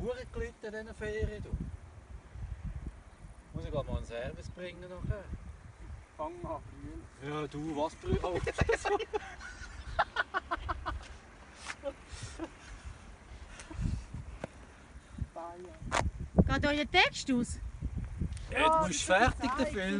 hure gelitten in diesen Ferien. Du. Muss ich mal einen Service bringen nachher. Fang mal brüllen. Ja, du, was brüllst oh. Geht euer Text aus? Ja, du bist fertig, der Film.